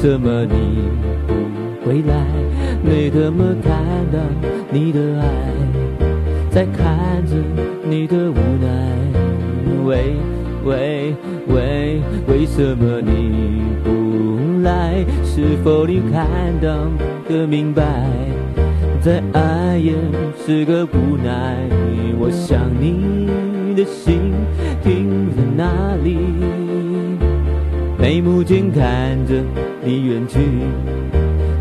为什么你不回来？没怎么看到你的爱，在看着你的无奈。喂喂喂，为什么你不来？是否你看到的明白？再爱也是个无奈。我想你的心停在哪里？眉目间看着你远去，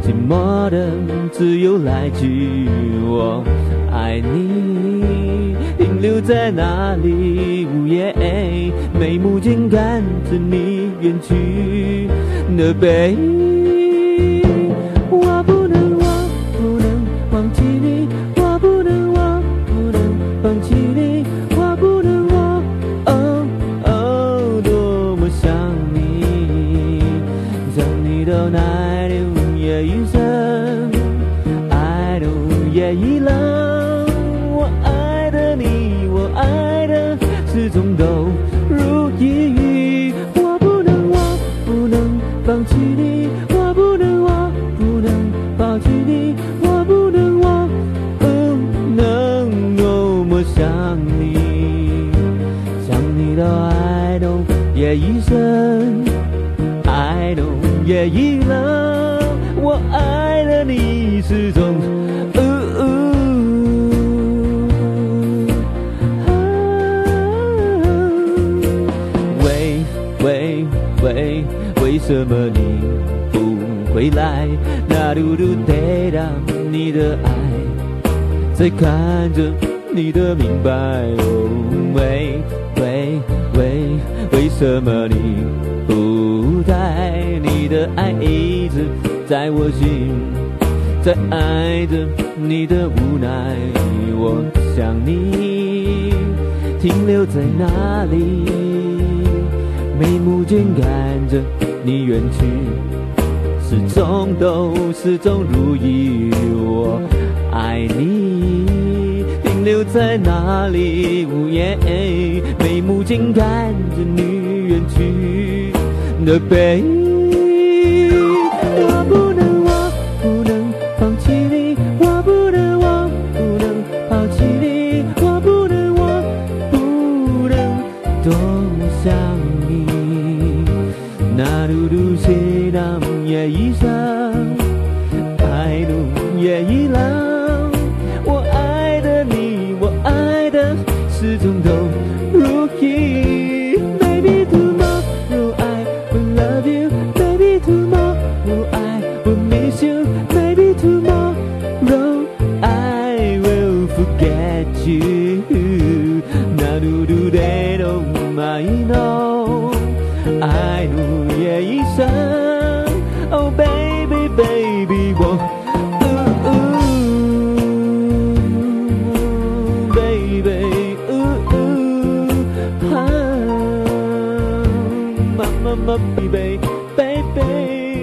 寂寞的自由来去我爱你，停留在哪里？午夜，眉目间看着你远去的背影，一生 i don't yeah ee love 我爱的你我爱的始终都如一我不能忘不能放弃你我不能忘不能抱紧你我不能忘不能多么想你想你的 i don't yeah 一生 i don't yeah ee love 爱了你始终。呜喂喂喂，为什么你不回来？那嘟嘟对到你的爱，在看着你的明白。哦，喂喂喂，为什么你不在？你的爱一直在我心，在爱着你的无奈。我想你停留在哪里？眉目间看着你远去，始终都始终如一。我爱你，停留在哪里？午夜，眉目间看着你远去的背影。那嘟嘟谁让夜已深，爱怒夜已冷，我爱的你，我爱的始终都如一。Baby tomorrow I will love you, baby tomorrow I will miss you, baby tomorrow I will forget you. 爱如夜已深。Oh baby baby 我。呜呜 baby, ooh, ooh, ah, mama, mama, baby, baby.